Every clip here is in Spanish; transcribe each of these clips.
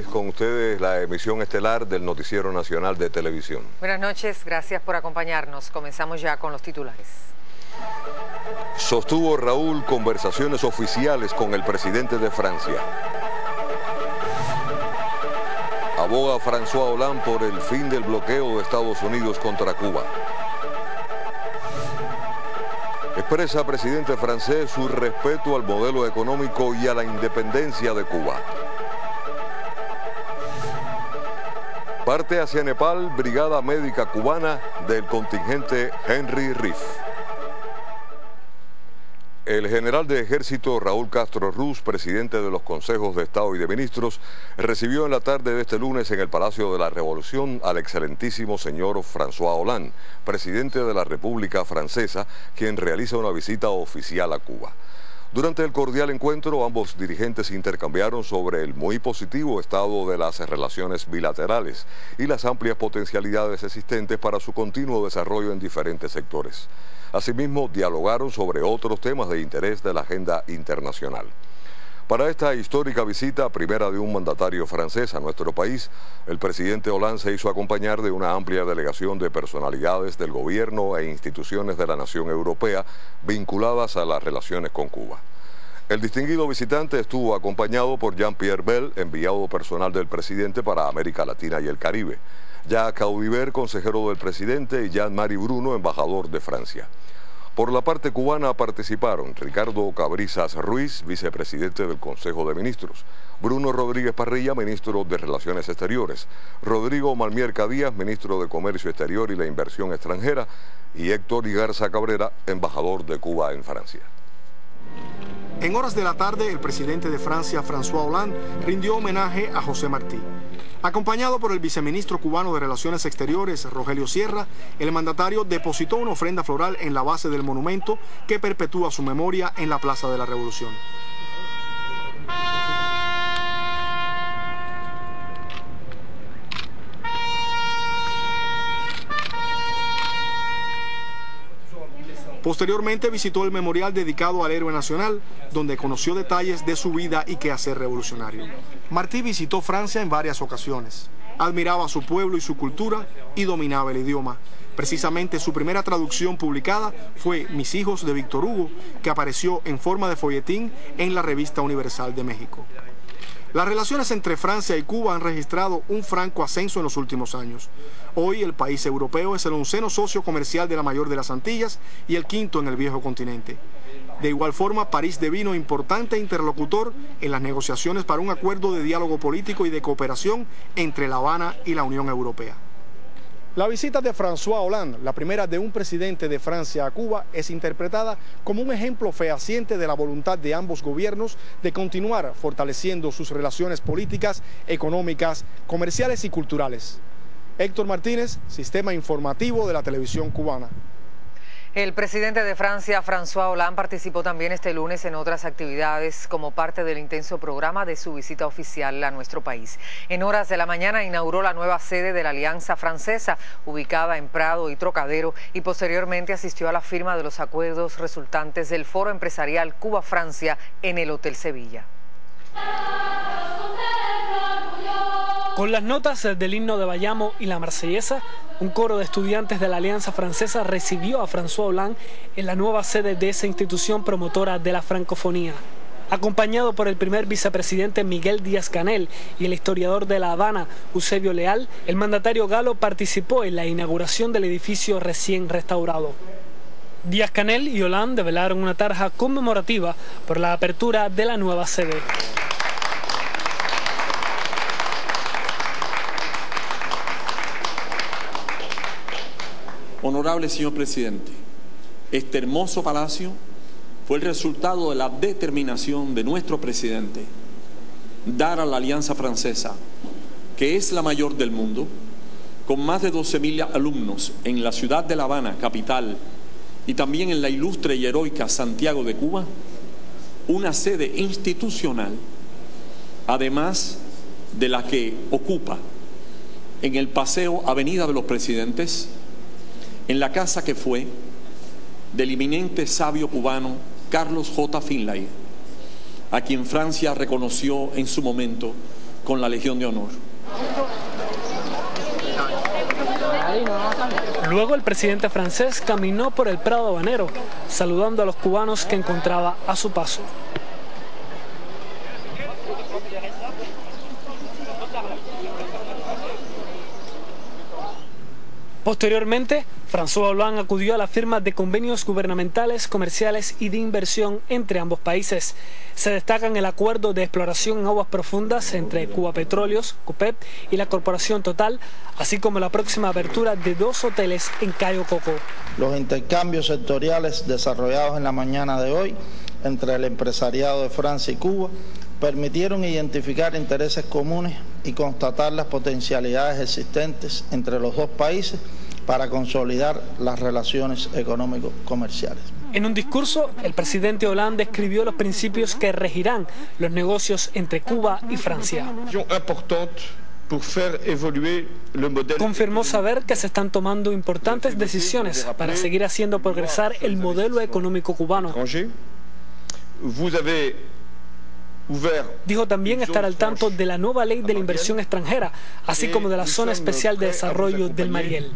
noches con ustedes la emisión estelar del Noticiero Nacional de Televisión. Buenas noches, gracias por acompañarnos. Comenzamos ya con los titulares. Sostuvo Raúl conversaciones oficiales con el presidente de Francia. Aboga François Hollande por el fin del bloqueo de Estados Unidos contra Cuba. Expresa presidente francés su respeto al modelo económico y a la independencia de Cuba. Parte hacia Nepal, Brigada Médica Cubana del contingente Henry Riff. El general de ejército Raúl Castro Ruz, presidente de los consejos de Estado y de Ministros, recibió en la tarde de este lunes en el Palacio de la Revolución al excelentísimo señor François Hollande, presidente de la República Francesa, quien realiza una visita oficial a Cuba. Durante el cordial encuentro, ambos dirigentes intercambiaron sobre el muy positivo estado de las relaciones bilaterales y las amplias potencialidades existentes para su continuo desarrollo en diferentes sectores. Asimismo, dialogaron sobre otros temas de interés de la agenda internacional. Para esta histórica visita, primera de un mandatario francés a nuestro país, el presidente Hollande se hizo acompañar de una amplia delegación de personalidades del gobierno e instituciones de la nación europea vinculadas a las relaciones con Cuba. El distinguido visitante estuvo acompañado por Jean-Pierre Bell, enviado personal del presidente para América Latina y el Caribe. Jacques Audiver, consejero del presidente, y Jean-Marie Bruno, embajador de Francia. Por la parte cubana participaron Ricardo Cabrizas Ruiz, vicepresidente del Consejo de Ministros, Bruno Rodríguez Parrilla, ministro de Relaciones Exteriores, Rodrigo Malmierca Díaz, ministro de Comercio Exterior y la Inversión Extranjera, y Héctor Igarza Cabrera, embajador de Cuba en Francia. En horas de la tarde, el presidente de Francia, François Hollande, rindió homenaje a José Martí. Acompañado por el viceministro cubano de Relaciones Exteriores, Rogelio Sierra, el mandatario depositó una ofrenda floral en la base del monumento que perpetúa su memoria en la Plaza de la Revolución. Posteriormente visitó el memorial dedicado al héroe nacional, donde conoció detalles de su vida y quehacer revolucionario. Martí visitó Francia en varias ocasiones. Admiraba su pueblo y su cultura y dominaba el idioma. Precisamente su primera traducción publicada fue Mis hijos de Víctor Hugo, que apareció en forma de folletín en la Revista Universal de México. Las relaciones entre Francia y Cuba han registrado un franco ascenso en los últimos años. Hoy el país europeo es el onceno socio comercial de la mayor de las Antillas y el quinto en el viejo continente. De igual forma, París devino importante interlocutor en las negociaciones para un acuerdo de diálogo político y de cooperación entre La Habana y la Unión Europea. La visita de François Hollande, la primera de un presidente de Francia a Cuba, es interpretada como un ejemplo fehaciente de la voluntad de ambos gobiernos de continuar fortaleciendo sus relaciones políticas, económicas, comerciales y culturales. Héctor Martínez, Sistema Informativo de la Televisión Cubana. El presidente de Francia, François Hollande, participó también este lunes en otras actividades como parte del intenso programa de su visita oficial a nuestro país. En horas de la mañana inauguró la nueva sede de la Alianza Francesa, ubicada en Prado y Trocadero, y posteriormente asistió a la firma de los acuerdos resultantes del Foro Empresarial Cuba-Francia en el Hotel Sevilla. Con las notas del himno de Bayamo y la marsellesa, un coro de estudiantes de la Alianza Francesa recibió a François Hollande en la nueva sede de esa institución promotora de la francofonía. Acompañado por el primer vicepresidente Miguel Díaz Canel y el historiador de La Habana, Eusebio Leal, el mandatario galo participó en la inauguración del edificio recién restaurado. Díaz Canel y Hollande develaron una tarja conmemorativa por la apertura de la nueva sede. Honorable señor presidente, este hermoso palacio fue el resultado de la determinación de nuestro presidente dar a la Alianza Francesa, que es la mayor del mundo, con más de 12.000 alumnos en la ciudad de La Habana, capital, y también en la ilustre y heroica Santiago de Cuba, una sede institucional, además de la que ocupa en el paseo Avenida de los Presidentes, en la casa que fue del eminente sabio cubano Carlos J. Finlay, a quien Francia reconoció en su momento con la Legión de Honor. Luego el presidente francés caminó por el Prado Habanero, saludando a los cubanos que encontraba a su paso. Posteriormente, François Hollande acudió a la firma de convenios gubernamentales, comerciales y de inversión entre ambos países. Se destacan el acuerdo de exploración en aguas profundas entre Cuba Petróleos, COPEP y la Corporación Total, así como la próxima apertura de dos hoteles en Cayo Coco. Los intercambios sectoriales desarrollados en la mañana de hoy entre el empresariado de Francia y Cuba permitieron identificar intereses comunes y constatar las potencialidades existentes entre los dos países para consolidar las relaciones económico-comerciales. En un discurso, el presidente Hollande escribió los principios que regirán los negocios entre Cuba y Francia. Confirmó saber que se están tomando importantes decisiones para seguir haciendo progresar el modelo económico cubano. Dijo también estar al tanto de la nueva ley de la inversión extranjera, así como de la Zona Especial de Desarrollo del Mariel.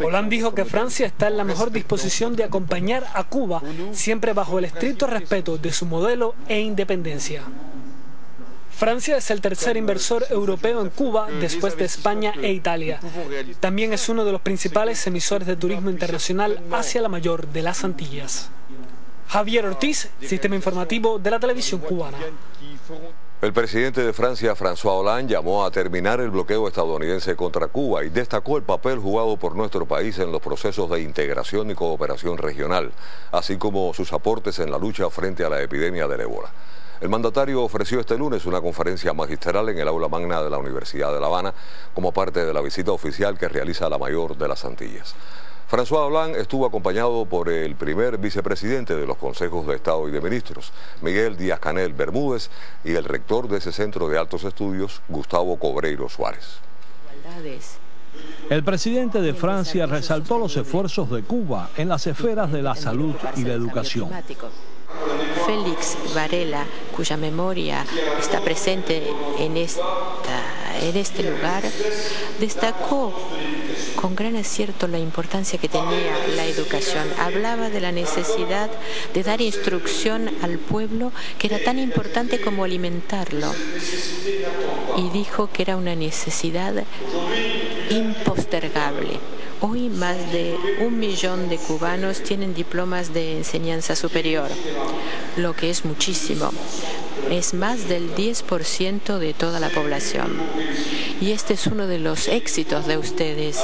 Hollande dijo que Francia está en la mejor disposición de acompañar a Cuba, siempre bajo el estricto respeto de su modelo e independencia. Francia es el tercer inversor europeo en Cuba después de España e Italia. También es uno de los principales emisores de turismo internacional hacia la mayor de las Antillas. Javier Ortiz, Sistema Informativo de la Televisión Cubana. El presidente de Francia, François Hollande, llamó a terminar el bloqueo estadounidense contra Cuba y destacó el papel jugado por nuestro país en los procesos de integración y cooperación regional, así como sus aportes en la lucha frente a la epidemia del ébola. El mandatario ofreció este lunes una conferencia magistral en el aula magna de la Universidad de La Habana como parte de la visita oficial que realiza la mayor de las Antillas. François Hollande estuvo acompañado por el primer vicepresidente de los consejos de Estado y de Ministros, Miguel Díaz Canel Bermúdez, y el rector de ese centro de altos estudios, Gustavo Cobreiro Suárez. El presidente de Francia resaltó los esfuerzos de Cuba en las esferas de la salud y la educación. Félix Varela, cuya memoria está presente en, esta, en este lugar, destacó con gran acierto la importancia que tenía la educación. Hablaba de la necesidad de dar instrucción al pueblo que era tan importante como alimentarlo. Y dijo que era una necesidad impostergable. Hoy más de un millón de cubanos tienen diplomas de enseñanza superior, lo que es muchísimo. Es más del 10% de toda la población. Y este es uno de los éxitos de ustedes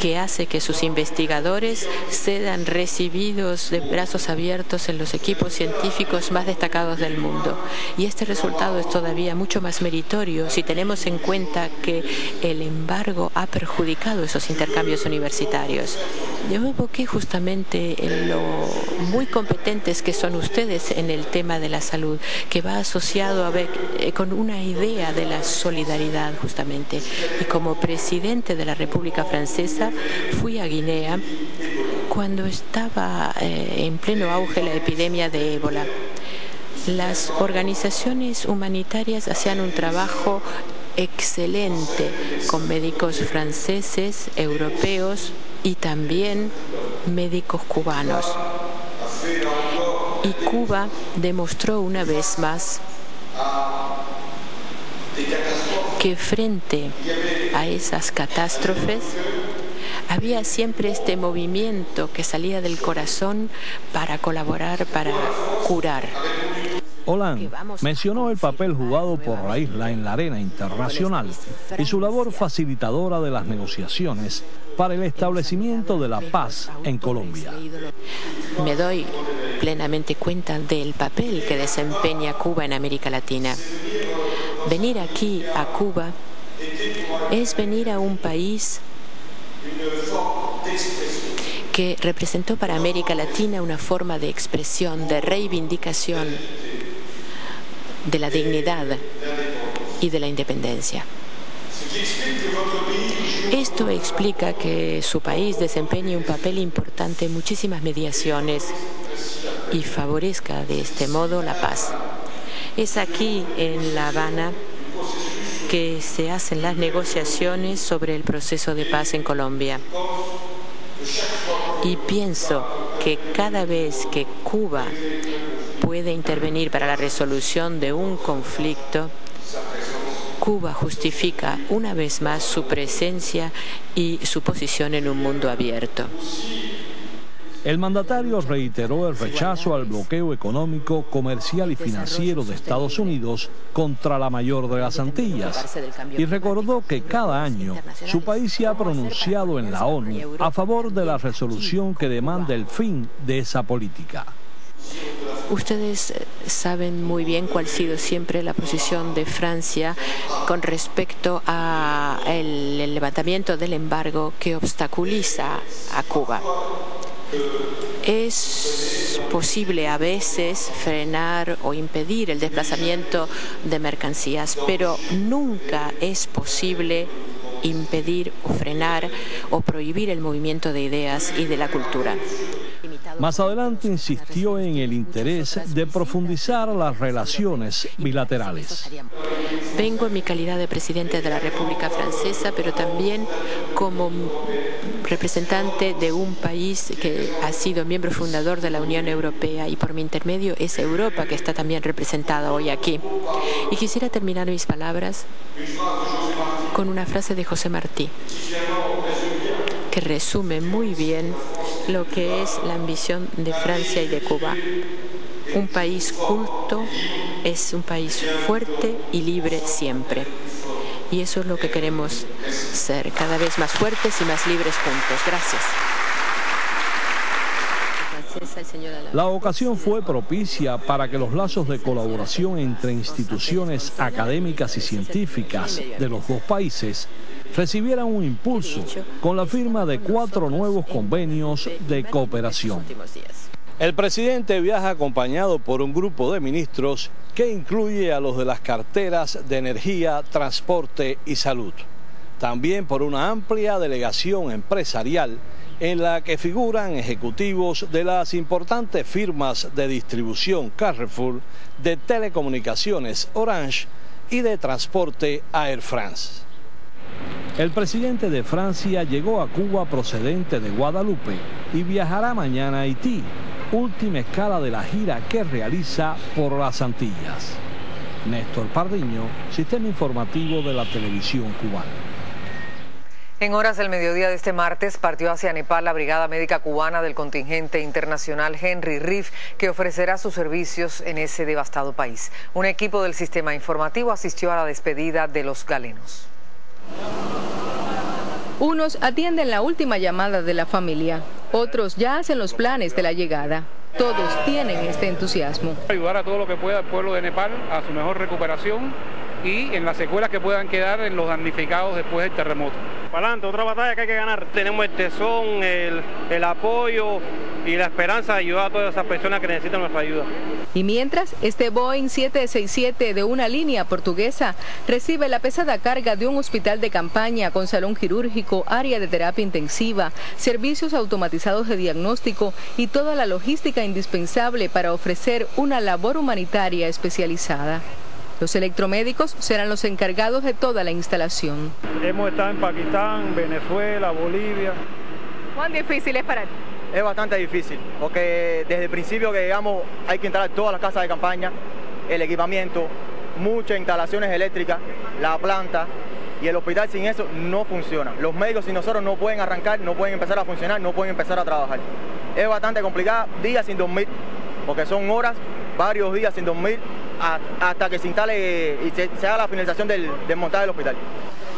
que hace que sus investigadores sean recibidos de brazos abiertos en los equipos científicos más destacados del mundo. Y este resultado es todavía mucho más meritorio si tenemos en cuenta que el embargo ha perjudicado esos intercambios universitarios. Yo evoqué justamente lo muy competentes que son ustedes en el tema de la salud, que va asociado a eh, con una idea de la solidaridad justamente. Y como presidente de la República Francesa, fui a Guinea cuando estaba eh, en pleno auge la epidemia de ébola. Las organizaciones humanitarias hacían un trabajo excelente con médicos franceses, europeos y también médicos cubanos. Y Cuba demostró una vez más que frente a esas catástrofes había siempre este movimiento que salía del corazón para colaborar, para curar. Hollande mencionó el papel jugado por la isla en la arena internacional y su labor facilitadora de las negociaciones para el establecimiento de la paz en Colombia. Me doy plenamente cuenta del papel que desempeña Cuba en América Latina. Venir aquí a Cuba es venir a un país que representó para América Latina una forma de expresión, de reivindicación de la dignidad y de la independencia. Esto explica que su país desempeñe un papel importante en muchísimas mediaciones y favorezca de este modo la paz. Es aquí en La Habana que se hacen las negociaciones sobre el proceso de paz en Colombia. Y pienso que cada vez que Cuba puede intervenir para la resolución de un conflicto, Cuba justifica una vez más su presencia y su posición en un mundo abierto. El mandatario reiteró el rechazo al bloqueo económico, comercial y financiero de Estados Unidos contra la mayor de las Antillas y recordó que cada año su país se ha pronunciado en la ONU a favor de la resolución que demanda el fin de esa política. Ustedes eh, saben muy bien cuál ha sido siempre la posición de Francia con respecto al levantamiento del embargo que obstaculiza a Cuba. Es posible a veces frenar o impedir el desplazamiento de mercancías, pero nunca es posible impedir o frenar o prohibir el movimiento de ideas y de la cultura. Más adelante insistió en el interés de profundizar las relaciones bilaterales. Vengo en mi calidad de presidente de la República Francesa, pero también como representante de un país que ha sido miembro fundador de la Unión Europea y por mi intermedio es Europa que está también representada hoy aquí. Y quisiera terminar mis palabras con una frase de José Martí que resume muy bien lo que es la ambición de Francia y de Cuba. Un país culto es un país fuerte y libre siempre. Y eso es lo que queremos ser, cada vez más fuertes y más libres juntos. Gracias. La ocasión fue propicia para que los lazos de colaboración entre instituciones académicas y científicas de los dos países recibieran un impulso con la firma de cuatro nuevos convenios de cooperación. El presidente viaja acompañado por un grupo de ministros que incluye a los de las carteras de energía, transporte y salud. También por una amplia delegación empresarial en la que figuran ejecutivos de las importantes firmas de distribución Carrefour, de telecomunicaciones Orange y de transporte Air France. El presidente de Francia llegó a Cuba procedente de Guadalupe y viajará mañana a Haití, última escala de la gira que realiza por las Antillas. Néstor Pardiño, Sistema Informativo de la Televisión Cubana. En horas del mediodía de este martes partió hacia Nepal la Brigada Médica Cubana del contingente internacional Henry Riff, que ofrecerá sus servicios en ese devastado país. Un equipo del sistema informativo asistió a la despedida de los galenos. Unos atienden la última llamada de la familia, otros ya hacen los planes de la llegada. Todos tienen este entusiasmo. Ayudar a todo lo que pueda al pueblo de Nepal a su mejor recuperación y en las secuelas que puedan quedar en los damnificados después del terremoto. Para adelante, otra batalla que hay que ganar. Tenemos el tesón, el, el apoyo y la esperanza de ayudar a todas esas personas que necesitan nuestra ayuda. Y mientras, este Boeing 767 de una línea portuguesa recibe la pesada carga de un hospital de campaña con salón quirúrgico, área de terapia intensiva, servicios automatizados de diagnóstico y toda la logística indispensable para ofrecer una labor humanitaria especializada. Los electromédicos serán los encargados de toda la instalación. Hemos estado en Pakistán, Venezuela, Bolivia. ¿Cuán difícil es para ti? Es bastante difícil, porque desde el principio que llegamos hay que instalar todas las casas de campaña, el equipamiento, muchas instalaciones eléctricas, la planta, y el hospital sin eso no funciona. Los médicos sin nosotros no pueden arrancar, no pueden empezar a funcionar, no pueden empezar a trabajar. Es bastante complicado, días sin dormir, porque son horas, varios días sin dormir, hasta que se instale y se, haga la finalización del, del montaje del hospital.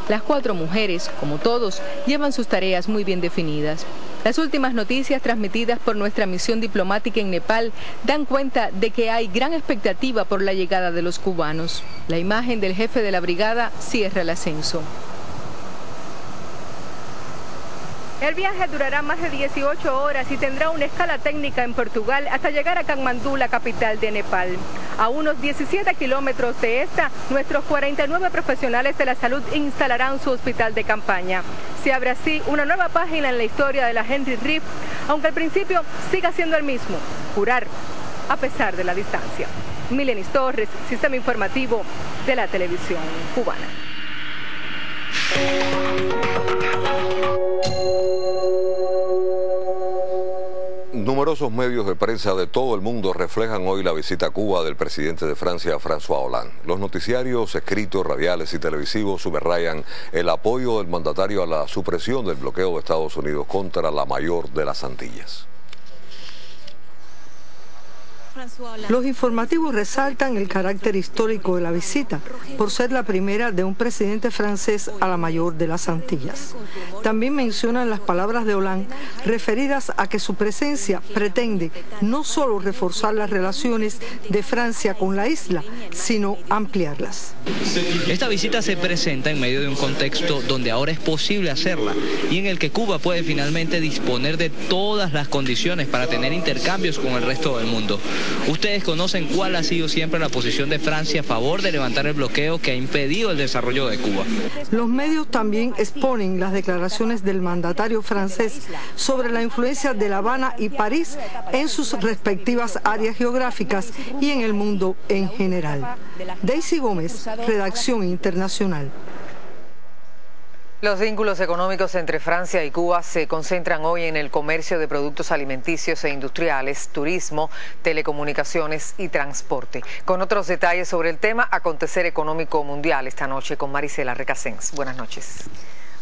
Las cuatro mujeres, como todos, llevan sus tareas muy bien definidas. Las últimas noticias transmitidas por nuestra misión diplomática en Nepal dan cuenta de que hay gran expectativa por la llegada de los cubanos. La imagen del jefe de la brigada cierra el ascenso. El viaje durará más de 18 horas y tendrá una escala técnica en Portugal hasta llegar a Kathmandú, la capital de Nepal. A unos 17 kilómetros de esta, nuestros 49 profesionales de la salud instalarán su hospital de campaña. Se abre así una nueva página en la historia de la Henry Riff, aunque al principio siga siendo el mismo, curar a pesar de la distancia. Milenis Torres, Sistema Informativo de la Televisión Cubana. Numerosos medios de prensa de todo el mundo reflejan hoy la visita a Cuba del presidente de Francia, François Hollande. Los noticiarios escritos, radiales y televisivos subrayan el apoyo del mandatario a la supresión del bloqueo de Estados Unidos contra la mayor de las Antillas. Los informativos resaltan el carácter histórico de la visita, por ser la primera de un presidente francés a la mayor de las Antillas. También mencionan las palabras de Hollande referidas a que su presencia pretende no solo reforzar las relaciones de Francia con la isla, sino ampliarlas. Esta visita se presenta en medio de un contexto donde ahora es posible hacerla y en el que Cuba puede finalmente disponer de todas las condiciones para tener intercambios con el resto del mundo. Ustedes conocen cuál ha sido siempre la posición de Francia a favor de levantar el bloqueo que ha impedido el desarrollo de Cuba. Los medios también exponen las declaraciones del mandatario francés sobre la influencia de La Habana y París en sus respectivas áreas geográficas y en el mundo en general. Daisy Gómez, Redacción Internacional. Los vínculos económicos entre Francia y Cuba se concentran hoy en el comercio de productos alimenticios e industriales, turismo, telecomunicaciones y transporte. Con otros detalles sobre el tema, acontecer económico mundial esta noche con Marisela Recasens. Buenas noches.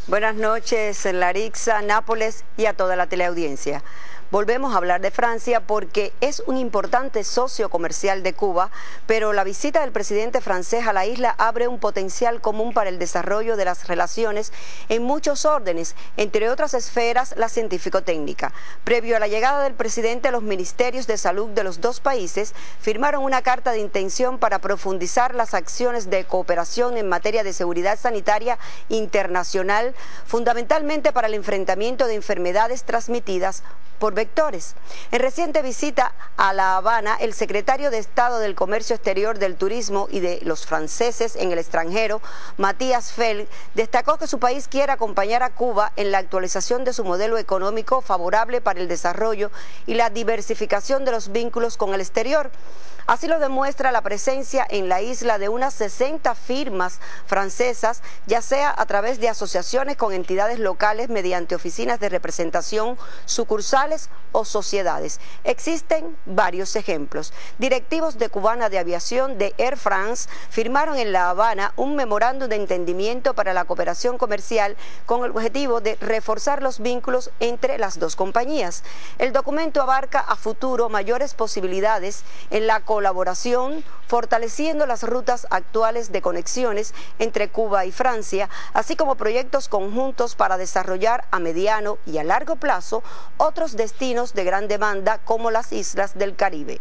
Buenas noches, Larixa, Nápoles y a toda la teleaudiencia. Volvemos a hablar de Francia porque es un importante socio comercial de Cuba, pero la visita del presidente francés a la isla abre un potencial común para el desarrollo de las relaciones en muchos órdenes, entre otras esferas la científico-técnica. Previo a la llegada del presidente, los ministerios de salud de los dos países firmaron una carta de intención para profundizar las acciones de cooperación en materia de seguridad sanitaria internacional, fundamentalmente para el enfrentamiento de enfermedades transmitidas por En reciente visita a La Habana, el secretario de Estado del Comercio Exterior del Turismo y de los franceses en el extranjero, Matías Fell, destacó que su país quiere acompañar a Cuba en la actualización de su modelo económico favorable para el desarrollo y la diversificación de los vínculos con el exterior. Así lo demuestra la presencia en la isla de unas 60 firmas francesas, ya sea a través de asociaciones con entidades locales mediante oficinas de representación, sucursales o sociedades. Existen varios ejemplos. Directivos de Cubana de Aviación de Air France firmaron en La Habana un memorándum de entendimiento para la cooperación comercial con el objetivo de reforzar los vínculos entre las dos compañías. El documento abarca a futuro mayores posibilidades en la colaboración colaboración, fortaleciendo las rutas actuales de conexiones entre Cuba y Francia, así como proyectos conjuntos para desarrollar a mediano y a largo plazo otros destinos de gran demanda como las islas del Caribe.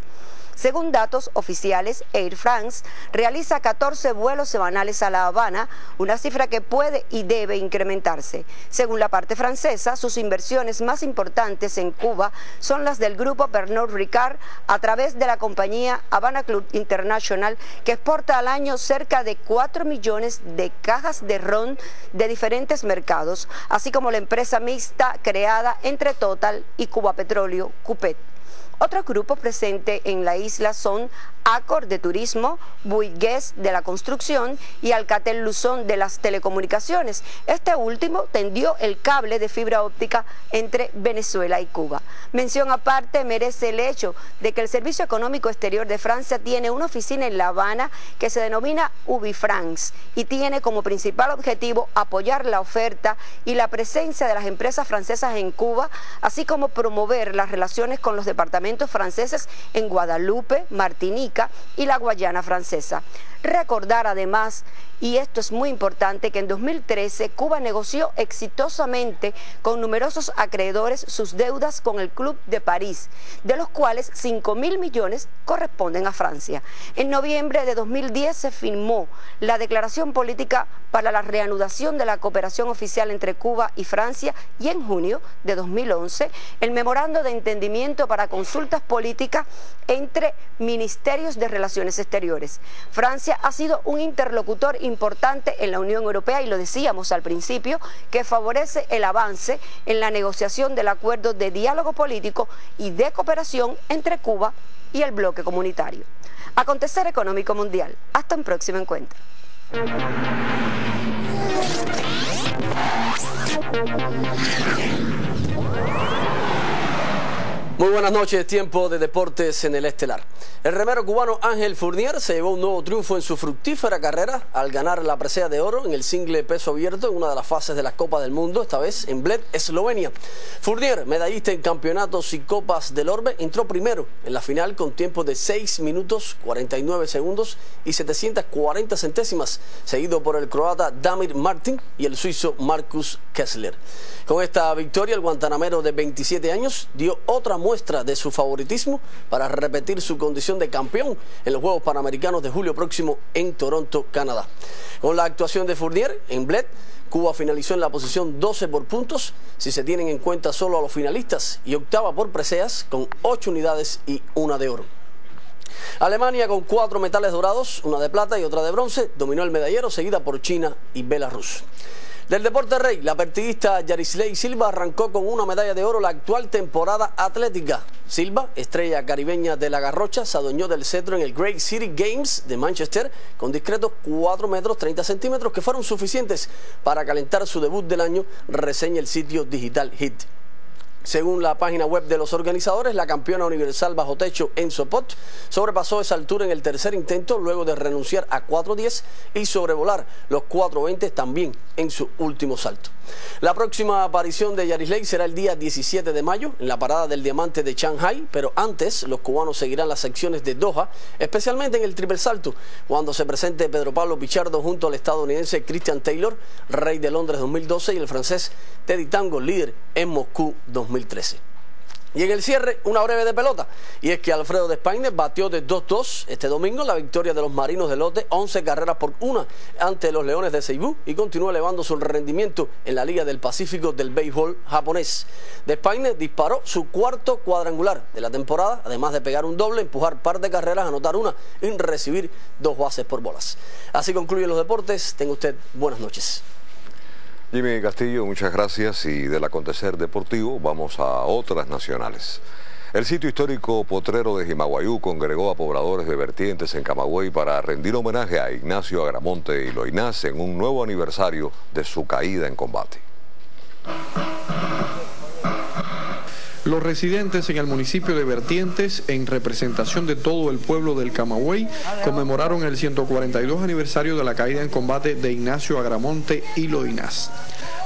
Según datos oficiales, Air France realiza 14 vuelos semanales a La Habana, una cifra que puede y debe incrementarse. Según la parte francesa, sus inversiones más importantes en Cuba son las del grupo Pernod Ricard a través de la compañía Habana Club International, que exporta al año cerca de 4 millones de cajas de ron de diferentes mercados, así como la empresa mixta creada entre Total y Cuba Petróleo, Cupet. Otros grupos presentes en la isla son Acor de Turismo, Buigues de la Construcción y Alcatel Luzón de las Telecomunicaciones. Este último tendió el cable de fibra óptica entre Venezuela y Cuba. Mención aparte merece el hecho de que el Servicio Económico Exterior de Francia tiene una oficina en La Habana que se denomina UbiFrance y tiene como principal objetivo apoyar la oferta y la presencia de las empresas francesas en Cuba, así como promover las relaciones con los departamentos franceses en Guadalupe, Martinica, y la Guayana francesa. Recordar además, y esto es muy importante, que en 2013 Cuba negoció exitosamente con numerosos acreedores sus deudas con el Club de París, de los cuales 5 mil millones corresponden a Francia. En noviembre de 2010 se firmó la declaración política para la reanudación de la cooperación oficial entre Cuba y Francia y en junio de 2011 el memorando de entendimiento para consulta consultas políticas entre ministerios de relaciones exteriores. Francia ha sido un interlocutor importante en la Unión Europea y lo decíamos al principio, que favorece el avance en la negociación del acuerdo de diálogo político y de cooperación entre Cuba y el bloque comunitario. Acontecer económico mundial. Hasta un próximo encuentro. Muy buenas noches, tiempo de deportes en el estelar. El remero cubano Ángel Fournier se llevó un nuevo triunfo en su fructífera carrera al ganar la presea de oro en el single peso abierto en una de las fases de la Copa del Mundo, esta vez en Bled, Eslovenia. Fournier, medallista en campeonatos y copas del Orbe, entró primero en la final con tiempo de 6 minutos 49 segundos y 740 centésimas, seguido por el croata Damir Martin y el suizo Marcus Kessler. Con esta victoria, el guantanamero de 27 años dio otra muestra de su favoritismo para repetir su condición de campeón en los Juegos Panamericanos de julio próximo en Toronto, Canadá. Con la actuación de Fournier en Bled, Cuba finalizó en la posición 12 por puntos, si se tienen en cuenta solo a los finalistas, y octava por preseas con 8 unidades y una de oro. Alemania con cuatro metales dorados, una de plata y otra de bronce, dominó el medallero, seguida por China y Belarus. Del deporte rey, la partidista Yarisley Silva arrancó con una medalla de oro la actual temporada atlética. Silva, estrella caribeña de la Garrocha, se adueñó del cetro en el Great City Games de Manchester con discretos 4 metros 30 centímetros que fueron suficientes para calentar su debut del año, reseña el sitio digital Hit. Según la página web de los organizadores, la campeona universal bajo techo en Sopot sobrepasó esa altura en el tercer intento luego de renunciar a 4.10 y sobrevolar los 4.20 también en su último salto. La próxima aparición de Yarisley será el día 17 de mayo en la parada del diamante de Shanghai, pero antes los cubanos seguirán las secciones de Doha, especialmente en el triple salto, cuando se presente Pedro Pablo Pichardo junto al estadounidense Christian Taylor, rey de Londres 2012, y el francés Teddy Tango, líder en Moscú 2013. Y en el cierre, una breve de pelota. Y es que Alfredo de batió de 2-2 este domingo la victoria de los Marinos de Lote, 11 carreras por una ante los Leones de Ceibú y continúa elevando su rendimiento en la Liga del Pacífico del béisbol japonés. De disparó su cuarto cuadrangular de la temporada, además de pegar un doble, empujar par de carreras, anotar una y recibir dos bases por bolas. Así concluyen los deportes. Tenga usted buenas noches. Jimmy Castillo, muchas gracias y del acontecer deportivo vamos a otras nacionales. El sitio histórico potrero de Jimaguayú congregó a pobladores de vertientes en Camagüey para rendir homenaje a Ignacio Agramonte y Loinás en un nuevo aniversario de su caída en combate. Los residentes en el municipio de Vertientes, en representación de todo el pueblo del Camagüey, conmemoraron el 142 aniversario de la caída en combate de Ignacio Agramonte y Loinás.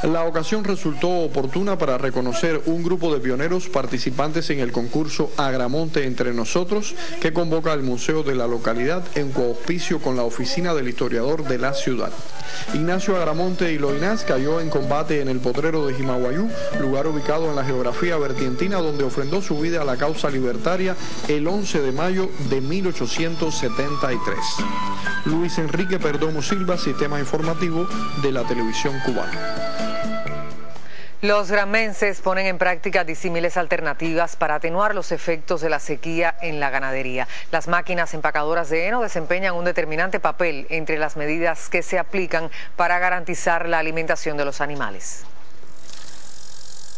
La ocasión resultó oportuna para reconocer un grupo de pioneros participantes en el concurso Agramonte entre nosotros que convoca el museo de la localidad en coauspicio con la oficina del historiador de la ciudad. Ignacio Agramonte y Loinás cayó en combate en el potrero de Jimaguayú, lugar ubicado en la geografía vertientina donde ofrendó su vida a la causa libertaria el 11 de mayo de 1873. Luis Enrique Perdomo Silva, Sistema Informativo de la Televisión Cubana. Los gramenses ponen en práctica disímiles alternativas para atenuar los efectos de la sequía en la ganadería. Las máquinas empacadoras de heno desempeñan un determinante papel entre las medidas que se aplican para garantizar la alimentación de los animales.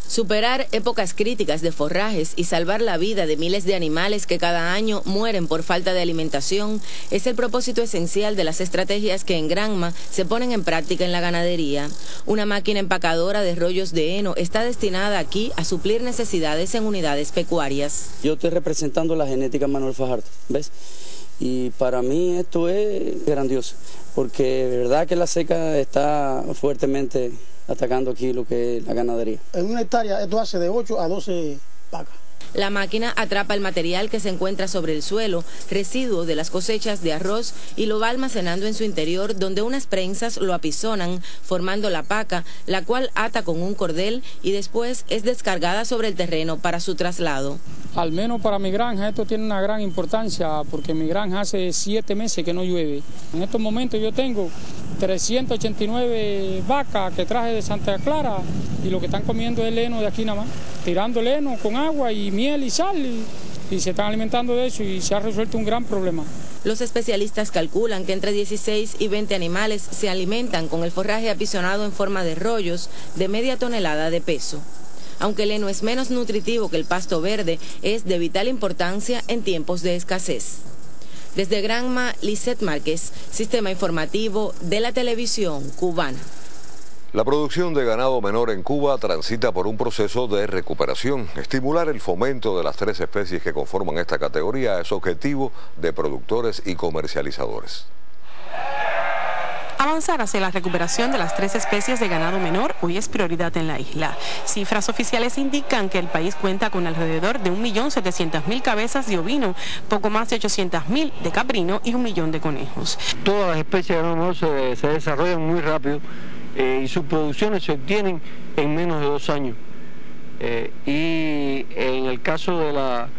Superar épocas críticas de forrajes y salvar la vida de miles de animales que cada año mueren por falta de alimentación es el propósito esencial de las estrategias que en Granma se ponen en práctica en la ganadería. Una máquina empacadora de rollos de heno está destinada aquí a suplir necesidades en unidades pecuarias. Yo estoy representando la genética Manuel Fajardo, ¿ves? Y para mí esto es grandioso, porque verdad que la seca está fuertemente atacando aquí lo que es la ganadería. En una hectárea esto hace de 8 a 12 vacas. La máquina atrapa el material que se encuentra sobre el suelo, residuo de las cosechas de arroz, y lo va almacenando en su interior, donde unas prensas lo apisonan, formando la paca, la cual ata con un cordel y después es descargada sobre el terreno para su traslado. Al menos para mi granja esto tiene una gran importancia, porque mi granja hace siete meses que no llueve. En estos momentos yo tengo 389 vacas que traje de Santa Clara y lo que están comiendo es leno de aquí nada más, tirando leno con agua y miel y sal y, y se están alimentando de eso y se ha resuelto un gran problema. Los especialistas calculan que entre 16 y 20 animales se alimentan con el forraje apisonado en forma de rollos de media tonelada de peso. Aunque el heno es menos nutritivo que el pasto verde, es de vital importancia en tiempos de escasez. Desde Granma, Lisette Márquez, Sistema Informativo de la Televisión Cubana. La producción de ganado menor en Cuba transita por un proceso de recuperación. Estimular el fomento de las tres especies que conforman esta categoría es objetivo de productores y comercializadores. Avanzar hacia la recuperación de las tres especies de ganado menor hoy es prioridad en la isla. Cifras oficiales indican que el país cuenta con alrededor de 1.700.000 cabezas de ovino, poco más de 800.000 de caprino y un millón de conejos. Todas las especies de ganado menor se, desarrollan muy rápido eh, y sus producciones se obtienen en menos de dos años. Eh, y en el caso de, la,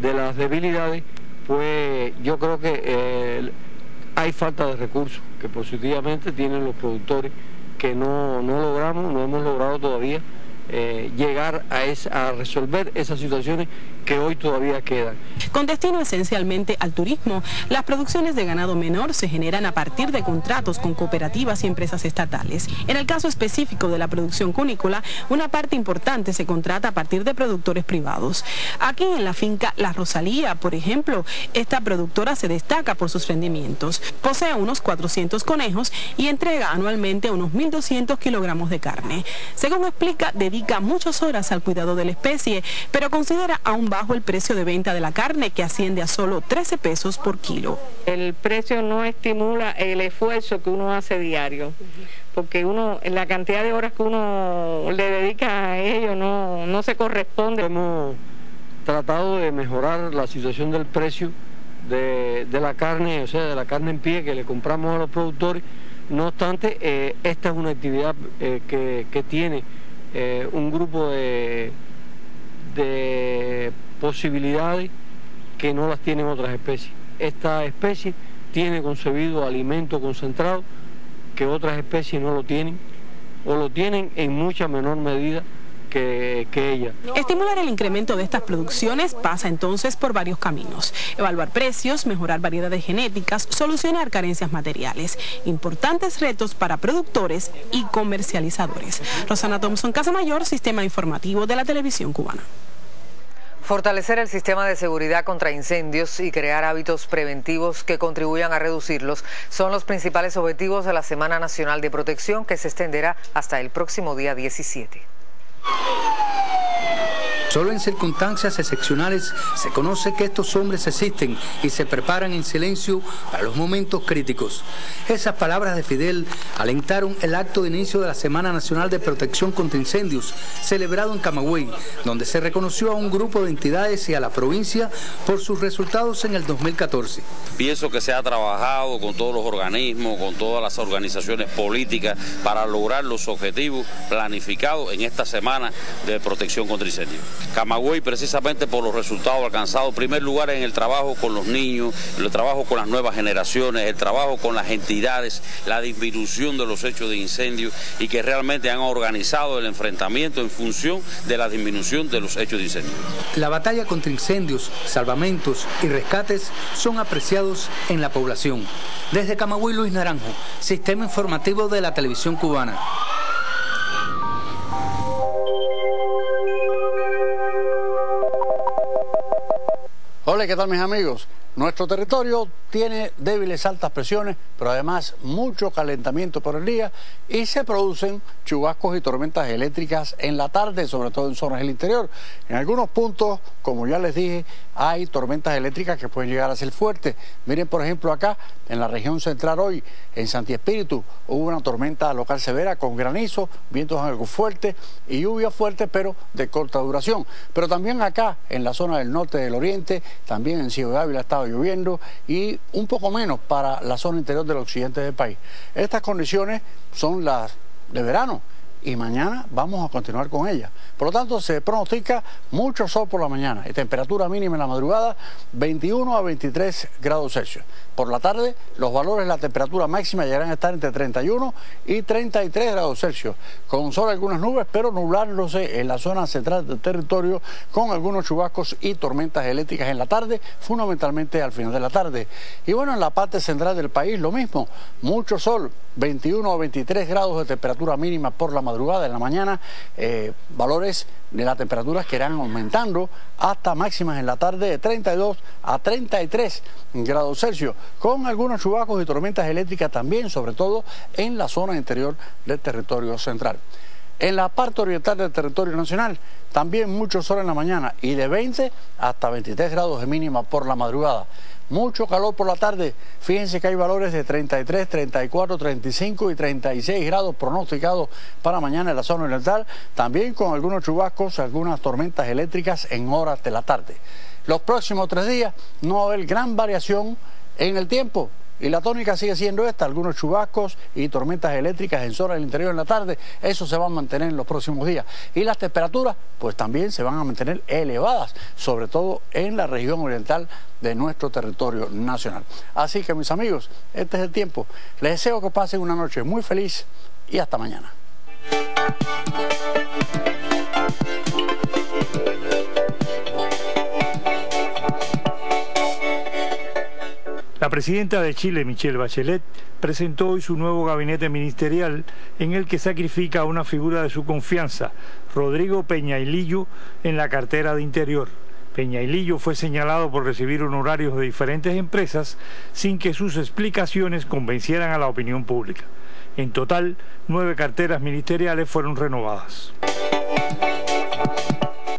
de las debilidades, pues yo creo que eh, hay falta de recursos que positivamente tienen los productores que no, no logramos, no hemos logrado todavía eh, llegar a, a resolver esas situaciones que hoy todavía quedan. Con destino esencialmente al turismo, las producciones de ganado menor se generan a partir de contratos con cooperativas y empresas estatales. En el caso específico de la producción cunícola, una parte importante se contrata a partir de productores privados. Aquí en la finca La Rosalía, por ejemplo, esta productora se destaca por sus rendimientos. Posee unos 400 conejos y entrega anualmente unos 1.200 kilogramos de carne. Según explica, de dedica muchas horas al cuidado de la especie, pero considera aún bajo el precio de venta de la carne que asciende a solo 13 pesos por kilo. El precio no estimula el esfuerzo que uno hace diario, porque uno, la cantidad de horas que uno le dedica a ello no, no se corresponde. Hemos tratado de mejorar la situación del precio de, la carne, o sea, de la carne en pie que le compramos a los productores. No obstante, eh, esta es una actividad eh, que, que tiene eh, un grupo de, de posibilidades que no las tienen otras especies. Esta especie tiene concebido alimento concentrado que otras especies no lo tienen o lo tienen en mucha menor medida que, ella. Estimular el incremento de estas producciones pasa entonces por varios caminos. Evaluar precios, mejorar variedades genéticas, solucionar carencias materiales. Importantes retos para productores y comercializadores. Rosana Thompson, Casa Mayor, Sistema Informativo de la Televisión Cubana. Fortalecer el sistema de seguridad contra incendios y crear hábitos preventivos que contribuyan a reducirlos son los principales objetivos de la Semana Nacional de Protección que se extenderá hasta el próximo día 17. Solo en circunstancias excepcionales se conoce que estos hombres existen y se preparan en silencio para los momentos críticos. Esas palabras de Fidel alentaron el acto de inicio de la Semana Nacional de Protección contra Incendios, celebrado en Camagüey, donde se reconoció a un grupo de entidades y a la provincia por sus resultados en el 2014. Pienso que se ha trabajado con todos los organismos, con todas las organizaciones políticas para lograr los objetivos planificados en esta Semana de Protección contra Incendios. Camagüey precisamente por los resultados alcanzados, primer lugar en el trabajo con los niños, el trabajo con las nuevas generaciones, el trabajo con las entidades, la disminución de los hechos de incendio y que realmente han organizado el enfrentamiento en función de la disminución de los hechos de incendio. La batalla contra incendios, salvamentos y rescates son apreciados en la población. Desde Camagüey Luis Naranjo, Sistema Informativo de la Televisión Cubana. Hola, ¿qué tal mis amigos? Nuestro territorio tiene débiles altas presiones, pero además mucho calentamiento por el día y se producen chubascos y tormentas eléctricas en la tarde, sobre todo en zonas del interior. En algunos puntos, como ya les dije, hay tormentas eléctricas que pueden llegar a ser fuertes. Miren, por ejemplo, acá en la región central hoy, en Santi Espíritu, hubo una tormenta local severa con granizo, vientos algo fuertes y lluvia fuerte, pero de corta duración. Pero también acá, en la zona del norte del oriente, también en Ciudad Ávila lloviendo y un poco menos para la zona interior del occidente del país. Estas condiciones son las de verano y mañana vamos a continuar con ella. Por lo tanto, se pronostica mucho sol por la mañana y temperatura mínima en la madrugada 21 a 23 grados Celsius. Por la tarde, los valores de la temperatura máxima llegarán a estar entre 31 y 33 grados Celsius, con sol algunas nubes, pero nublándose en la zona central del territorio con algunos chubascos y tormentas eléctricas en la tarde, fundamentalmente al final de la tarde. Y bueno, en la parte central del país lo mismo, mucho sol, 21 o 23 grados de temperatura mínima por la madrugada, en la mañana, eh, valores de las temperaturas que irán aumentando hasta máximas en la tarde de 32 a 33 grados Celsius, con algunos chubacos y tormentas eléctricas también, sobre todo en la zona interior del territorio central. En la parte oriental del territorio nacional, también mucho sol en la mañana y de 20 hasta 23 grados de mínima por la madrugada mucho calor por la tarde. Fíjense que hay valores de 33, 34, 35 y 36 grados pronosticados para mañana en la zona oriental, también con algunos chubascos, algunas tormentas eléctricas en horas de la tarde. Los próximos tres días no va a haber gran variación en el tiempo. Y la tónica sigue siendo esta, algunos chubascos y tormentas eléctricas en zonas del interior en la tarde, eso se va a mantener en los próximos días. Y las temperaturas, pues también se van a mantener elevadas, sobre todo en la región oriental de nuestro territorio nacional. Así que mis amigos, este es el tiempo. Les deseo que pasen una noche muy feliz y hasta mañana. La presidenta de Chile, Michelle Bachelet, presentó hoy su nuevo gabinete ministerial en el que sacrifica a una figura de su confianza, Rodrigo Peñailillo, en la cartera de Interior. Peñailillo fue señalado por recibir honorarios de diferentes empresas sin que sus explicaciones convencieran a la opinión pública. En total, nueve carteras ministeriales fueron renovadas.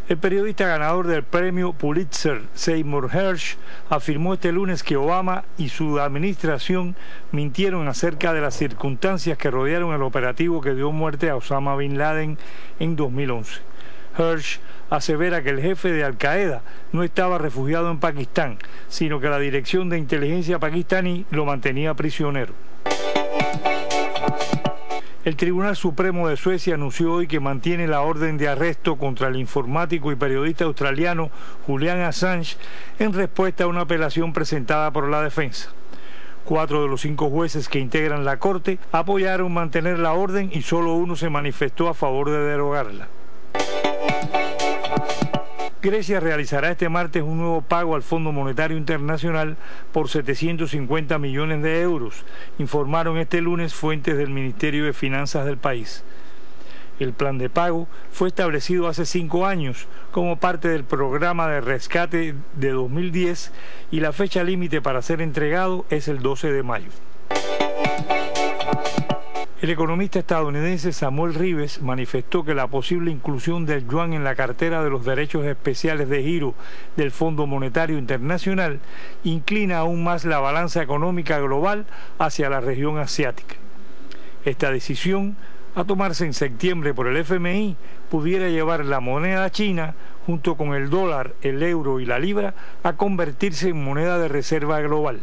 El periodista ganador del premio Pulitzer, Seymour Hersh, afirmó este lunes que Obama y su administración mintieron acerca de las circunstancias que rodearon el operativo que dio muerte a Osama Bin Laden en 2011. Hersh asevera que el jefe de Al Qaeda no estaba refugiado en Pakistán, sino que la dirección de inteligencia pakistaní lo mantenía prisionero. El Tribunal Supremo de Suecia anunció hoy que mantiene la orden de arresto contra el informático y periodista australiano Julian Assange en respuesta a una apelación presentada por la defensa. Cuatro de los cinco jueces que integran la Corte apoyaron mantener la orden y solo uno se manifestó a favor de derogarla. Grecia realizará este martes un nuevo pago al Fondo Monetario Internacional por 750 millones de euros, informaron este lunes fuentes del Ministerio de Finanzas del país. El plan de pago fue establecido hace cinco años como parte del programa de rescate de 2010 y la fecha límite para ser entregado es el 12 de mayo. El economista estadounidense Samuel Rives manifestó que la posible inclusión del yuan en la cartera de los derechos especiales de giro del Fondo Monetario Internacional inclina aún más la balanza económica global hacia la región asiática. Esta decisión, a tomarse en septiembre por el FMI, pudiera llevar la moneda china, junto con el dólar, el euro y la libra, a convertirse en moneda de reserva global.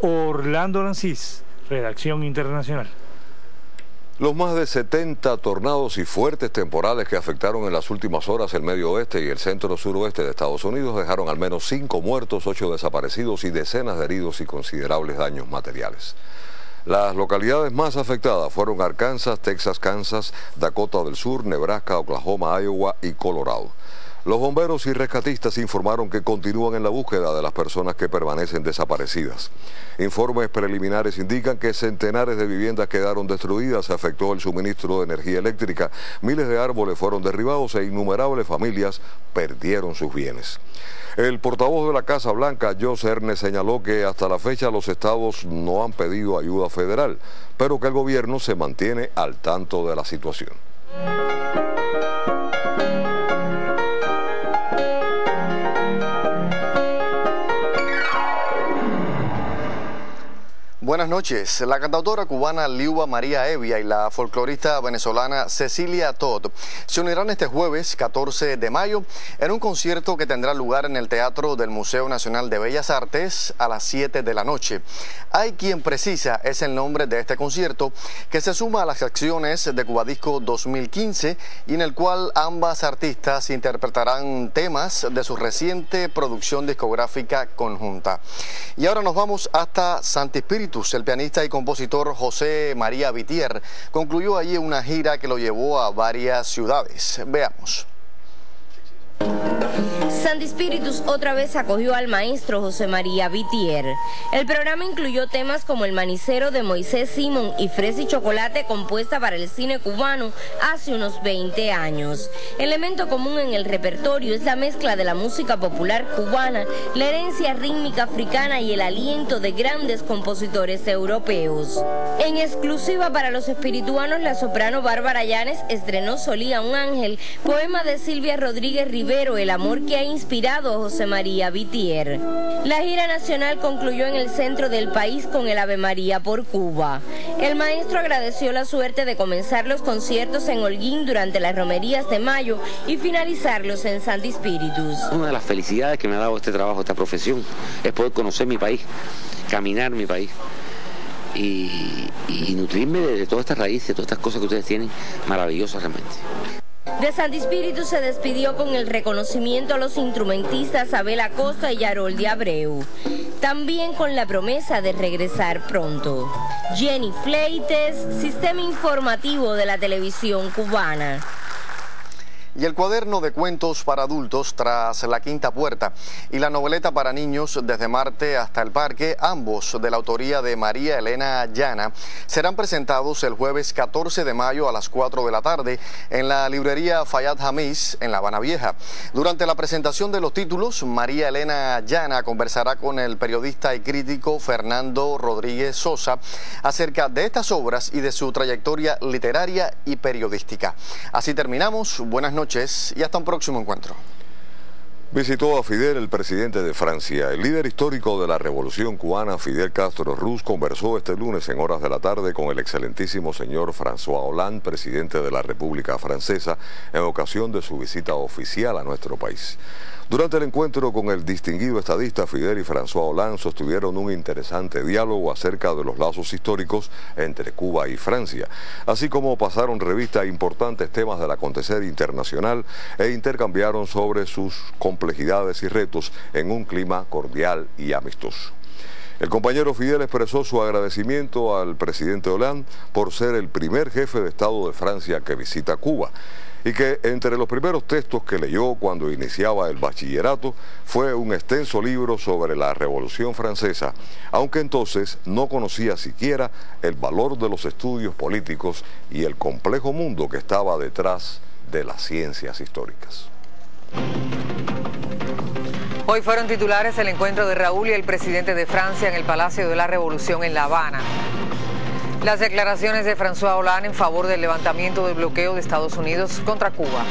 Orlando Nancis, Redacción Internacional. Los más de 70 tornados y fuertes temporales que afectaron en las últimas horas el medio oeste y el centro suroeste de Estados Unidos dejaron al menos 5 muertos, 8 desaparecidos y decenas de heridos y considerables daños materiales. Las localidades más afectadas fueron Arkansas, Texas, Kansas, Dakota del Sur, Nebraska, Oklahoma, Iowa y Colorado. Los bomberos y rescatistas informaron que continúan en la búsqueda de las personas que permanecen desaparecidas. Informes preliminares indican que centenares de viviendas quedaron destruidas, afectó el suministro de energía eléctrica, miles de árboles fueron derribados e innumerables familias perdieron sus bienes. El portavoz de la Casa Blanca, Joe Ernest, señaló que hasta la fecha los estados no han pedido ayuda federal, pero que el gobierno se mantiene al tanto de la situación. Buenas noches. La cantautora cubana Liuba María Evia y la folclorista venezolana Cecilia Todd se unirán este jueves 14 de mayo en un concierto que tendrá lugar en el Teatro del Museo Nacional de Bellas Artes a las 7 de la noche. Hay quien precisa es el nombre de este concierto que se suma a las acciones de Cubadisco 2015 y en el cual ambas artistas interpretarán temas de su reciente producción discográfica conjunta. Y ahora nos vamos hasta Santi Espíritu el pianista y compositor José María Vitier concluyó allí una gira que lo llevó a varias ciudades. Veamos. Sandy Spiritus otra vez acogió al maestro José María Vitier. El programa incluyó temas como El Manicero de Moisés Simón y Fresa y Chocolate compuesta para el cine cubano hace unos 20 años. Elemento común en el repertorio es la mezcla de la música popular cubana, la herencia rítmica africana y el aliento de grandes compositores europeos. En exclusiva para los espirituanos, la soprano Bárbara Llanes estrenó Solía un ángel, poema de Silvia Rodríguez Rivero, El amor que ha inspirado a José María Vitier. La gira nacional concluyó en el centro del país con el Ave María por Cuba. El maestro agradeció la suerte de comenzar los conciertos en Holguín durante las romerías de mayo y finalizarlos en Santi Spiritus. Una de las felicidades que me ha dado este trabajo, esta profesión, es poder conocer mi país, caminar mi país. Y, nutrirme de, de todas estas raíces, de todas estas cosas que ustedes tienen, maravillosas realmente. De Santi Espíritu se despidió con el reconocimiento a los instrumentistas Abel Acosta y Haroldi Abreu. También con la promesa de regresar pronto. Jenny Fleites, Sistema Informativo de la Televisión Cubana y el cuaderno de cuentos para adultos tras la quinta puerta y la noveleta para niños desde Marte hasta el Parque, ambos de la autoría de María Elena Llana, serán presentados el jueves 14 de mayo a las 4 de la tarde en la librería Fayad Hamis en La Habana Vieja. Durante la presentación de los títulos, María Elena Llana conversará con el periodista y crítico Fernando Rodríguez Sosa acerca de estas obras y de su trayectoria literaria y periodística. Así terminamos. Buenas y hasta un próximo encuentro. Visitó a Fidel el presidente de Francia. El líder histórico de la revolución cubana, Fidel Castro Ruz, conversó este lunes en horas de la tarde con el excelentísimo señor François Hollande, presidente de la República Francesa, en ocasión de su visita oficial a nuestro país. Durante el encuentro con el distinguido estadista Fidel y François Hollande sostuvieron un interesante diálogo acerca de los lazos históricos entre Cuba y Francia, así como pasaron revista a importantes temas del acontecer internacional e intercambiaron sobre sus complejidades y retos en un clima cordial y amistoso. El compañero Fidel expresó su agradecimiento al presidente Hollande por ser el primer jefe de Estado de Francia que visita Cuba y que entre los primeros textos que leyó cuando iniciaba el bachillerato fue un extenso libro sobre la Revolución Francesa, aunque entonces no conocía siquiera el valor de los estudios políticos y el complejo mundo que estaba detrás de las ciencias históricas. Hoy fueron titulares el encuentro de Raúl y el presidente de Francia en el Palacio de la Revolución en La Habana. Las declaraciones de François Hollande en favor del levantamiento del bloqueo de Estados Unidos contra Cuba.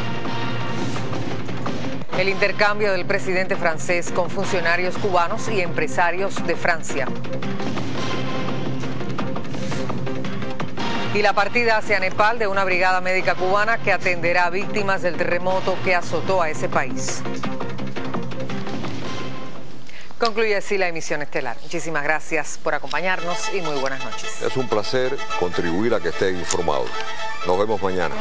El intercambio del presidente francés con funcionarios cubanos y empresarios de Francia. Y la partida hacia Nepal de una brigada médica cubana que atenderá a víctimas del terremoto que azotó a ese país. Concluye así la emisión estelar. Muchísimas gracias por acompañarnos y muy buenas noches. Es un placer contribuir a que estén informados. Nos vemos mañana.